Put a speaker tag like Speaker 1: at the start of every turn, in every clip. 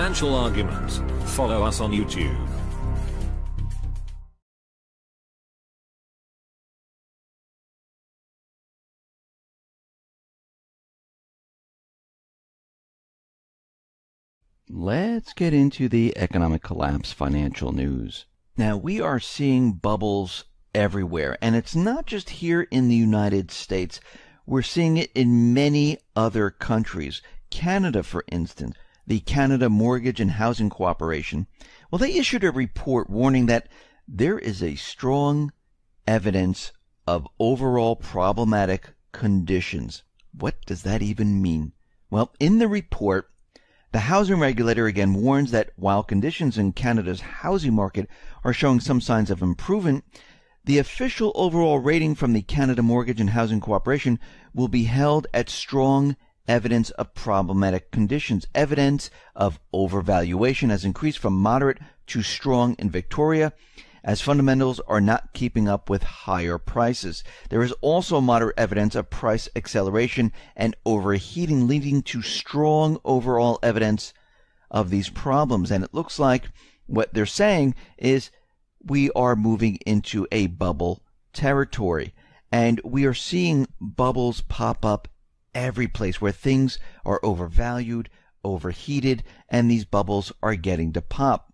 Speaker 1: Financial Arguments. Follow us on YouTube.
Speaker 2: Let's get into the economic collapse financial news. Now, we are seeing bubbles everywhere, and it's not just here in the United States. We're seeing it in many other countries. Canada, for instance, the Canada Mortgage and Housing Corporation, well, they issued a report warning that there is a strong evidence of overall problematic conditions. What does that even mean? Well, in the report, the housing regulator again warns that while conditions in Canada's housing market are showing some signs of improvement, the official overall rating from the Canada Mortgage and Housing Corporation will be held at strong evidence of problematic conditions. Evidence of overvaluation has increased from moderate to strong in Victoria as fundamentals are not keeping up with higher prices. There is also moderate evidence of price acceleration and overheating, leading to strong overall evidence of these problems. And it looks like what they're saying is we are moving into a bubble territory. And we are seeing bubbles pop up every place where things are overvalued, overheated, and these bubbles are getting to pop.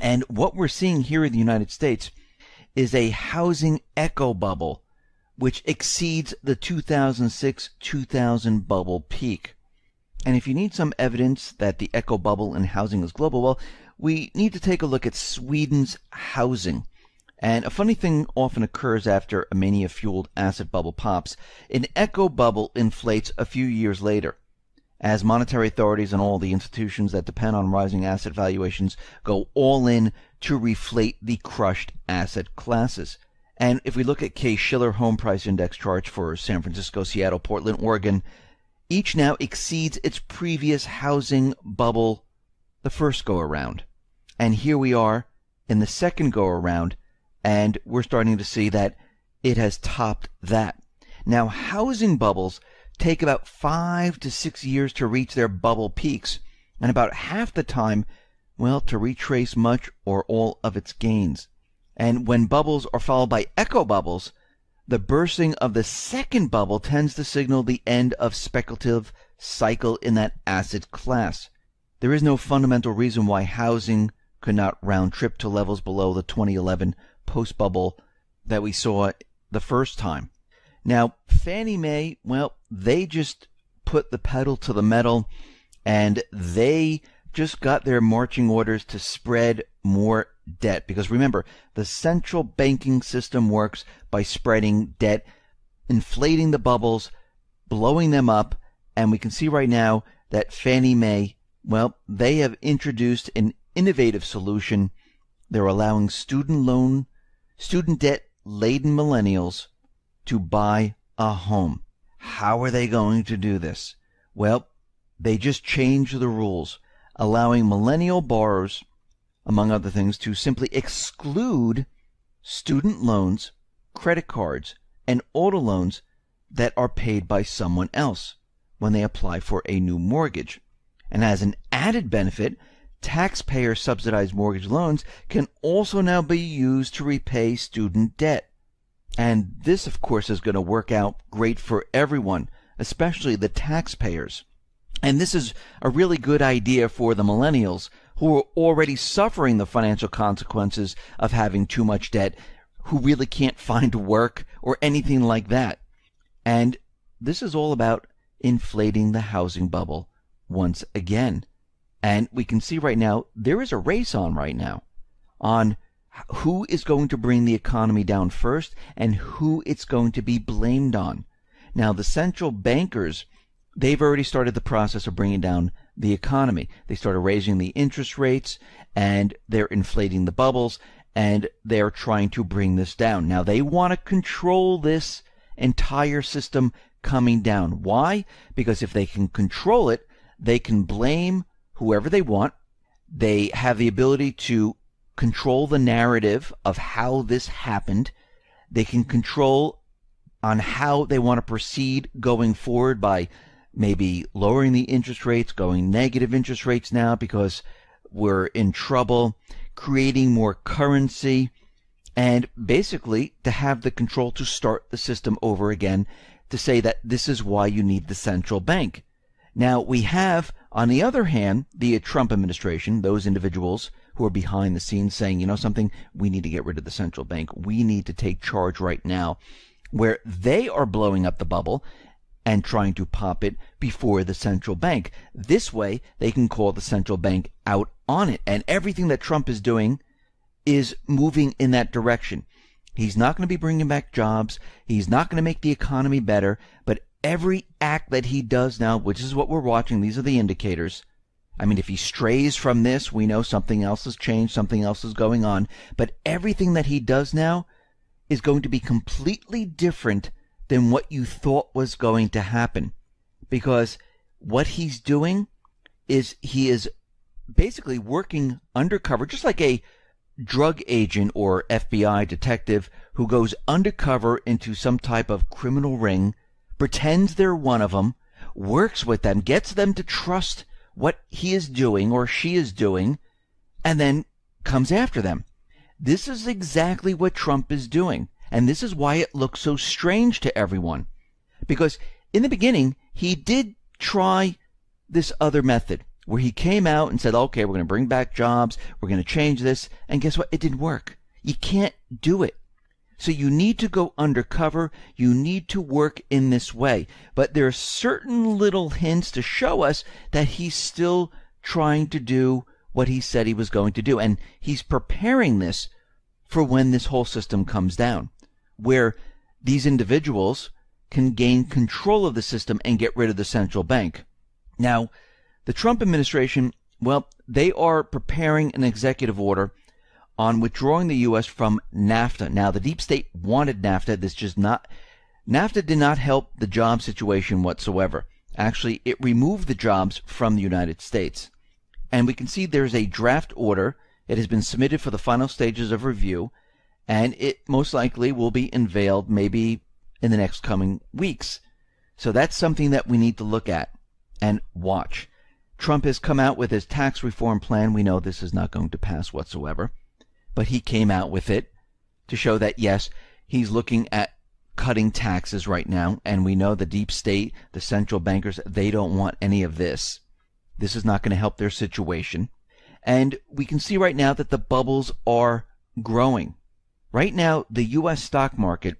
Speaker 2: And what we're seeing here in the United States is a housing echo bubble, which exceeds the 2006 2000 bubble peak. And if you need some evidence that the echo bubble in housing is global, well, we need to take a look at Sweden's housing. And a funny thing often occurs after a mania fueled asset bubble pops. An echo bubble inflates a few years later as monetary authorities and all the institutions that depend on rising asset valuations go all in to reflate the crushed asset classes. And if we look at Case Shiller home price index charts for San Francisco, Seattle, Portland, Oregon, each now exceeds its previous housing bubble the first go around. And here we are in the second go around, and we're starting to see that it has topped that. Now, housing bubbles take about five to six years to reach their bubble peaks, and about half the time, well, to retrace much or all of its gains. And when bubbles are followed by echo bubbles, the bursting of the second bubble tends to signal the end of speculative cycle in that asset class. There is no fundamental reason why housing could not round trip to levels below the 2011 post bubble that we saw the first time. Now, Fannie Mae, well, they just put the pedal to the metal and they just got their marching orders to spread more debt. Because remember, the central banking system works by spreading debt, inflating the bubbles, blowing them up. And we can see right now that Fannie Mae, well, they have introduced an innovative solution. They're allowing student loan, student debt laden millennials to buy a home. How are they going to do this? Well, they just changed the rules, allowing millennial borrowers, among other things, to simply exclude student loans, credit cards, and auto loans that are paid by someone else when they apply for a new mortgage. And as an added benefit, taxpayer subsidized mortgage loans can also now be used to repay student debt. And this, of course, is going to work out great for everyone, especially the taxpayers. And this is a really good idea for the millennials who are already suffering the financial consequences of having too much debt, who really can't find work or anything like that. And this is all about inflating the housing bubble once again. And we can see right now there is a race on right now on who is going to bring the economy down first and who it's going to be blamed on. Now, the central bankers, they've already started the process of bringing down the economy. They started raising the interest rates and they're inflating the bubbles and they're trying to bring this down. Now, they want to control this entire system coming down. Why? Because if they can control it, they can blame whoever they want. They have the ability to control the narrative of how this happened. They can control on how they want to proceed going forward by maybe lowering the interest rates, going negative interest rates now because we're in trouble, creating more currency, and basically to have the control to start the system over again to say that this is why you need the central bank. Now, we have, on the other hand, the Trump administration, those individuals who are behind the scenes saying, you know something, we need to get rid of the central bank. We need to take charge right now, where they are blowing up the bubble and trying to pop it before the central bank. This way, they can call the central bank out on it. And everything that Trump is doing is moving in that direction. He's not going to be bringing back jobs. He's not going to make the economy better. But every act that he does now, which is what we're watching, these are the indicators. I mean, if he strays from this, we know something else has changed, something else is going on. But everything that he does now is going to be completely different than what you thought was going to happen. Because what he's doing is he is basically working undercover, just like a drug agent or FBI detective who goes undercover into some type of criminal ring, pretends they're one of them, works with them, gets them to trust what he is doing or she is doing, and then comes after them. This is exactly what Trump is doing. And this is why it looks so strange to everyone. Because in the beginning, he did try this other method where he came out and said, okay, we're going to bring back jobs. We're going to change this. And guess what? It didn't work. You can't do it. So you need to go undercover. You need to work in this way. But there are certain little hints to show us that he's still trying to do what he said he was going to do. And he's preparing this for when this whole system comes down where these individuals can gain control of the system and get rid of the central bank. Now, the Trump administration, well, they are preparing an executive order on withdrawing the U.S. from NAFTA. Now, the deep state wanted NAFTA. This just not, NAFTA did not help the job situation whatsoever. Actually, it removed the jobs from the United States. And we can see there's a draft order. It has been submitted for the final stages of review and it most likely will be unveiled maybe in the next coming weeks. So that's something that we need to look at and watch. Trump has come out with his tax reform plan. We know this is not going to pass whatsoever, but he came out with it to show that yes, he's looking at cutting taxes right now, and we know the deep state, the central bankers, they don't want any of this. This is not going to help their situation. And we can see right now that the bubbles are growing. Right now, the U.S. stock market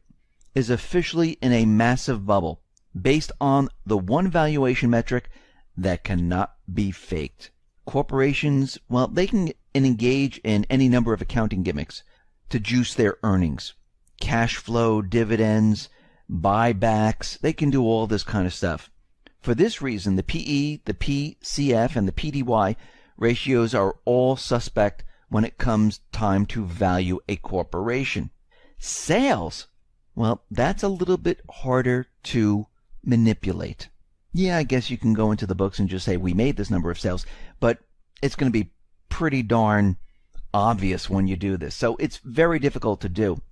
Speaker 2: is officially in a massive bubble based on the one valuation metric that cannot be faked. Corporations, well, they can engage in any number of accounting gimmicks to juice their earnings. Cash flow, dividends, buybacks, they can do all this kind of stuff. For this reason, the PE, the PCF, and the PDY ratios are all suspect when it comes time to value a corporation. Sales, well, that's a little bit harder to manipulate. Yeah, I guess you can go into the books and just say we made this number of sales, but it's going to be pretty darn obvious when you do this. So it's very difficult to do.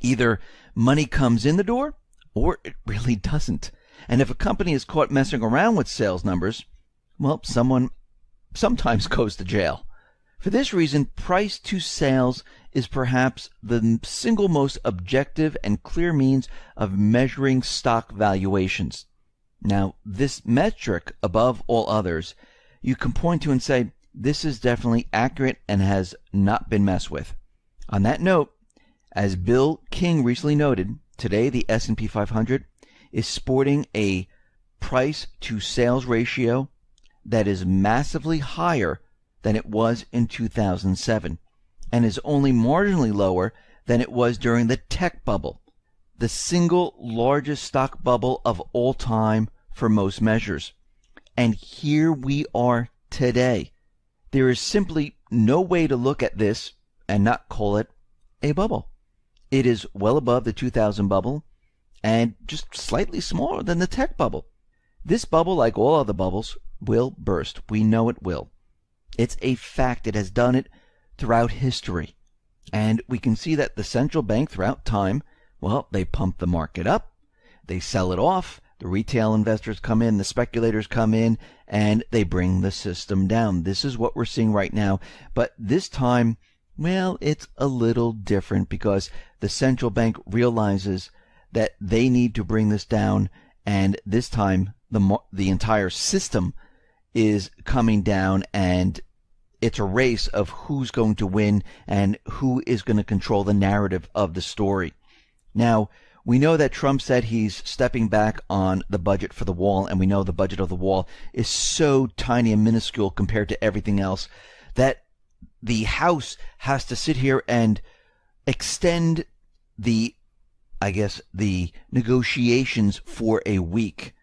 Speaker 2: Either money comes in the door or it really doesn't. And if a company is caught messing around with sales numbers, well, someone sometimes goes to jail. For this reason, price to sales is perhaps the single most objective and clear means of measuring stock valuations. Now, this metric, above all others, you can point to and say, this is definitely accurate and has not been messed with. On that note, as Bill King recently noted, today the S&P 500 is sporting a price to sales ratio that is massively higher than it was in 2007 and is only marginally lower than it was during the tech bubble, the single largest stock bubble of all time for most measures. And here we are today. There is simply no way to look at this and not call it a bubble. It is well above the 2000 bubble and just slightly smaller than the tech bubble. This bubble, like all other bubbles, will burst. We know it will. It's a fact. It has done it throughout history. And we can see that the central bank throughout time, well, they pump the market up, they sell it off, The retail investors come in, the speculators come in, and they bring the system down. This is what we're seeing right now. But this time, well, it's a little different because the central bank realizes that they need to bring this down, and this time the the entire system is coming down, and it's a race of who's going to win and who is going to control the narrative of the story. Now, we know that Trump said he's stepping back on the budget for the wall, and we know the budget of the wall is so tiny and minuscule compared to everything else that the House has to sit here and extend the, I guess, the negotiations for a week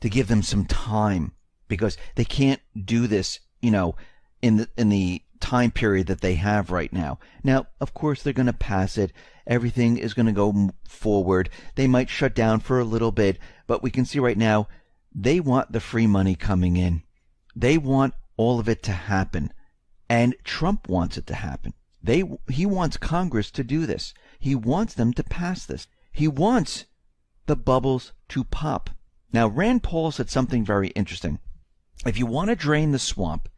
Speaker 2: to give them some time because they can't do this, you know, in the in the time period that they have right now. Now, of course, they're going to pass it. Everything is going to go forward. They might shut down for a little bit, but we can see right now they want the free money coming in. They want all of it to happen. And Trump wants it to happen. They he wants Congress to do this. He wants them to pass this. He wants the bubbles to pop. Now Rand Paul said something very interesting. If you want to drain the swamp,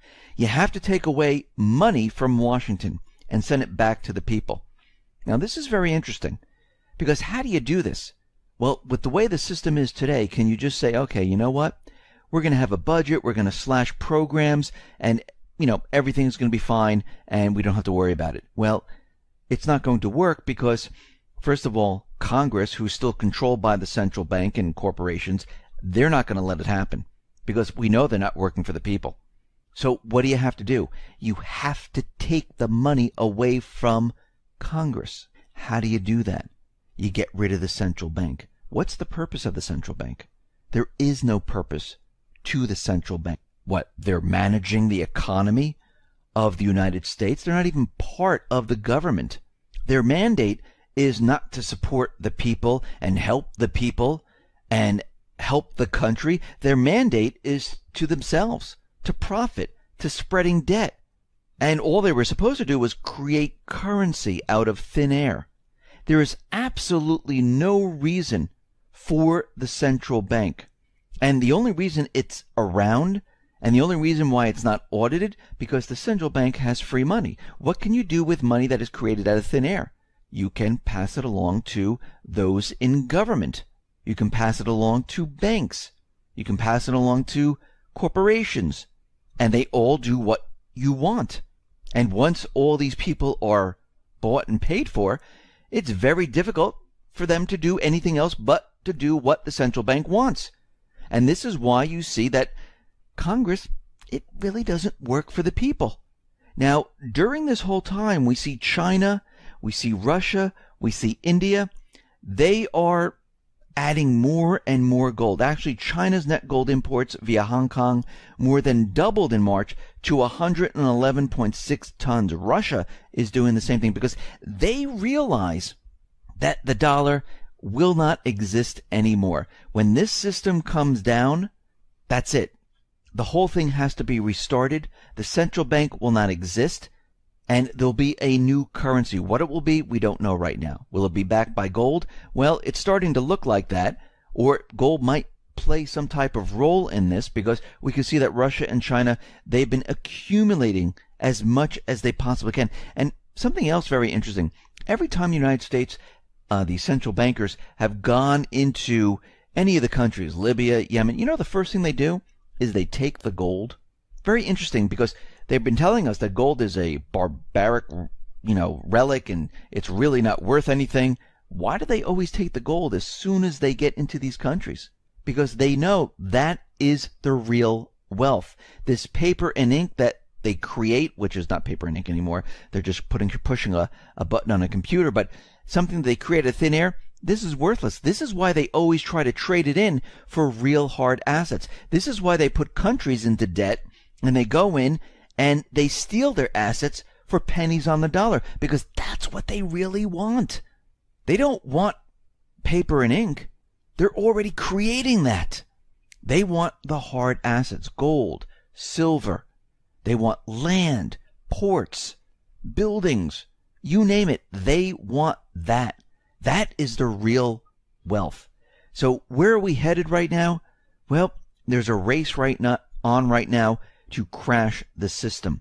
Speaker 2: you have to take away money from Washington and send it back to the people. Now, this is very interesting because how do you do this? Well, with the way the system is today, can you just say, okay, you know what? We're going to have a budget, we're going to slash programs, and, you know, everything's going to be fine and we don't have to worry about it. Well, it's not going to work because, first of all, Congress, who's still controlled by the central bank and corporations, they're not going to let it happen because we know they're not working for the people. So what do you have to do? You have to take the money away from Congress. How do you do that? You get rid of the central bank. What's the purpose of the central bank? There is no purpose to the central bank. What? They're managing the economy of the United States. They're not even part of the government. Their mandate is not to support the people and help the people and help the country. Their mandate is to themselves to profit, to spreading debt. And all they were supposed to do was create currency out of thin air. There is absolutely no reason for the central bank. And the only reason it's around and the only reason why it's not audited because the central bank has free money. What can you do with money that is created out of thin air? You can pass it along to those in government. You can pass it along to banks. You can pass it along to corporations and they all do what you want. And once all these people are bought and paid for, it's very difficult for them to do anything else but to do what the central bank wants. And this is why you see that Congress, it really doesn't work for the people. Now, during this whole time, we see China, we see Russia, we see India. They are adding more and more gold. Actually, China's net gold imports via Hong Kong more than doubled in March to 111.6 tons. Russia is doing the same thing because they realize that the dollar will not exist anymore. When this system comes down, that's it. The whole thing has to be restarted. The central bank will not exist and there'll be a new currency. What it will be, we don't know right now. Will it be backed by gold? Well, it's starting to look like that, or gold might play some type of role in this because we can see that Russia and China, they've been accumulating as much as they possibly can. And something else very interesting. Every time the United States, uh, the central bankers have gone into any of the countries, Libya, Yemen, you know, the first thing they do is they take the gold. Very interesting because They've been telling us that gold is a barbaric, you know, relic and it's really not worth anything. Why do they always take the gold as soon as they get into these countries? Because they know that is the real wealth. This paper and ink that they create, which is not paper and ink anymore, they're just putting pushing a, a button on a computer, but something they create a thin air, this is worthless. This is why they always try to trade it in for real hard assets. This is why they put countries into debt and they go in and they steal their assets for pennies on the dollar because that's what they really want. They don't want paper and ink. They're already creating that. They want the hard assets, gold, silver. They want land, ports, buildings, you name it. They want that. That is the real wealth. So where are we headed right now? Well, there's a race right now, on right now to crash the system.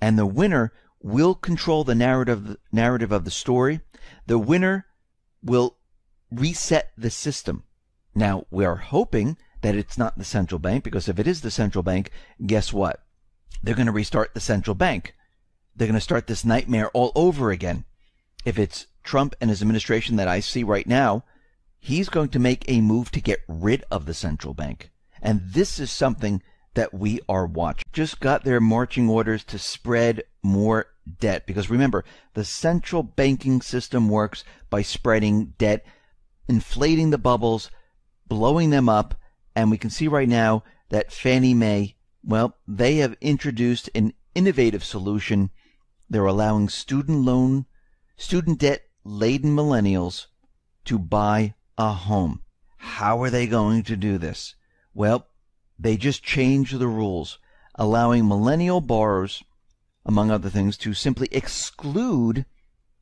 Speaker 2: And the winner will control the narrative narrative of the story. The winner will reset the system. Now, we are hoping that it's not the central bank because if it is the central bank, guess what? They're going to restart the central bank. They're going to start this nightmare all over again. If it's Trump and his administration that I see right now, he's going to make a move to get rid of the central bank. And this is something that we are watching. Just got their marching orders to spread more debt. Because remember, the central banking system works by spreading debt, inflating the bubbles, blowing them up. And we can see right now that Fannie Mae, well, they have introduced an innovative solution. They're allowing student loan, student debt laden millennials to buy a home. How are they going to do this? Well, they just changed the rules, allowing millennial borrowers, among other things, to simply exclude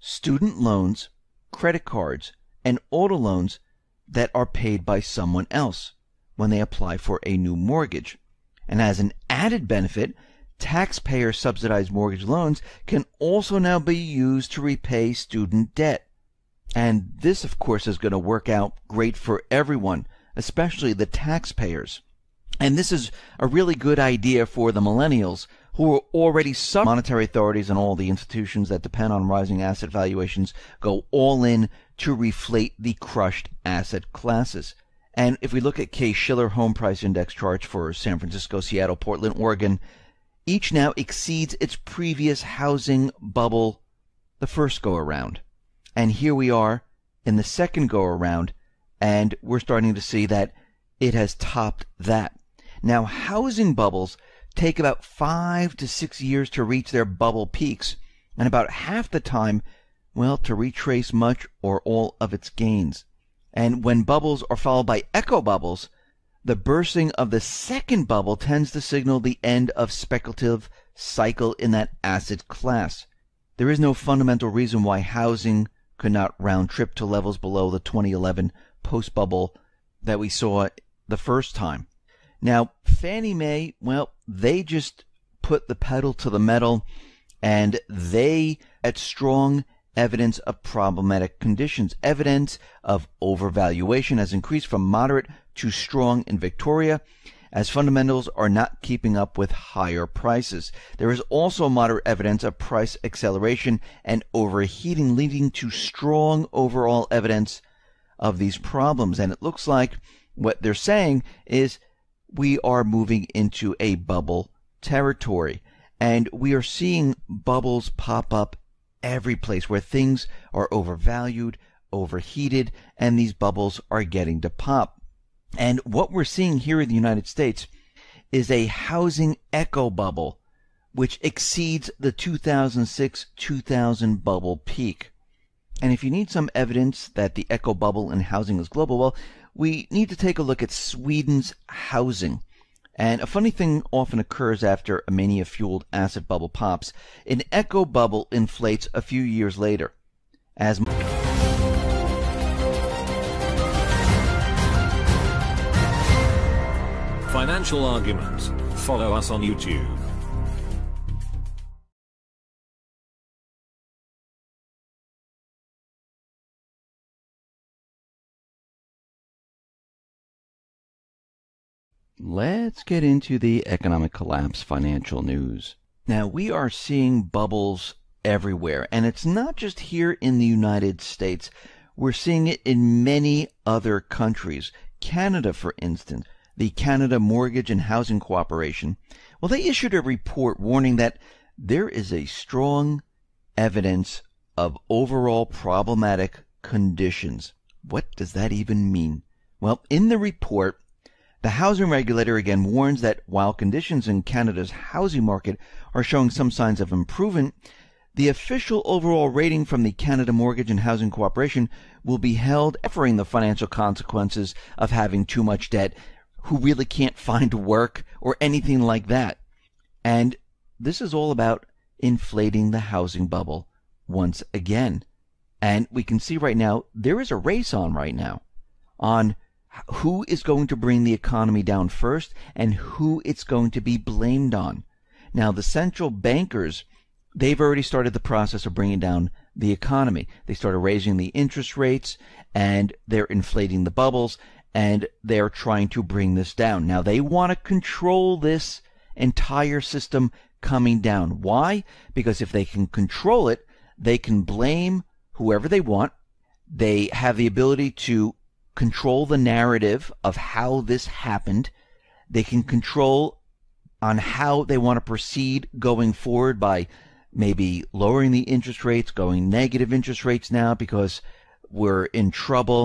Speaker 2: student loans, credit cards, and auto loans that are paid by someone else when they apply for a new mortgage. And as an added benefit, taxpayer subsidized mortgage loans can also now be used to repay student debt. And this, of course, is going to work out great for everyone, especially the taxpayers. And this is a really good idea for the millennials who are already some monetary authorities and all the institutions that depend on rising asset valuations go all in to reflate the crushed asset classes. And if we look at Case Shiller home price index charts for San Francisco, Seattle, Portland, Oregon, each now exceeds its previous housing bubble the first go around. And here we are in the second go around, and we're starting to see that it has topped that. Now, housing bubbles take about five to six years to reach their bubble peaks, and about half the time, well, to retrace much or all of its gains. And when bubbles are followed by echo bubbles, the bursting of the second bubble tends to signal the end of speculative cycle in that asset class. There is no fundamental reason why housing could not round trip to levels below the 2011 post bubble that we saw the first time. Now, Fannie Mae, well, they just put the pedal to the metal and they had strong evidence of problematic conditions. Evidence of overvaluation has increased from moderate to strong in Victoria as fundamentals are not keeping up with higher prices. There is also moderate evidence of price acceleration and overheating, leading to strong overall evidence of these problems. And it looks like what they're saying is we are moving into a bubble territory. And we are seeing bubbles pop up every place where things are overvalued, overheated, and these bubbles are getting to pop. And what we're seeing here in the United States is a housing echo bubble, which exceeds the 2006 2000 bubble peak. And if you need some evidence that the echo bubble in housing is global, well, we need to take a look at Sweden's housing. And a funny thing often occurs after a mania fueled asset bubble pops. An echo bubble inflates a few years later. As
Speaker 1: Financial Arguments. Follow us on YouTube.
Speaker 2: Let's get into the economic collapse financial news. Now, we are seeing bubbles everywhere, and it's not just here in the United States. We're seeing it in many other countries. Canada, for instance, the Canada Mortgage and Housing Corporation, well, they issued a report warning that there is a strong evidence of overall problematic conditions. What does that even mean? Well, in the report, the housing regulator again warns that while conditions in Canada's housing market are showing some signs of improvement, the official overall rating from the Canada Mortgage and Housing Corporation will be held suffering the financial consequences of having too much debt who really can't find work or anything like that. And this is all about inflating the housing bubble once again. And we can see right now there is a race on right now on who is going to bring the economy down first and who it's going to be blamed on. Now, the central bankers, they've already started the process of bringing down the economy. They started raising the interest rates and they're inflating the bubbles and they're trying to bring this down. Now, they want to control this entire system coming down. Why? Because if they can control it, they can blame whoever they want. They have the ability to control the narrative of how this happened. They can control on how they want to proceed going forward by maybe lowering the interest rates, going negative interest rates now because we're in trouble